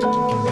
Música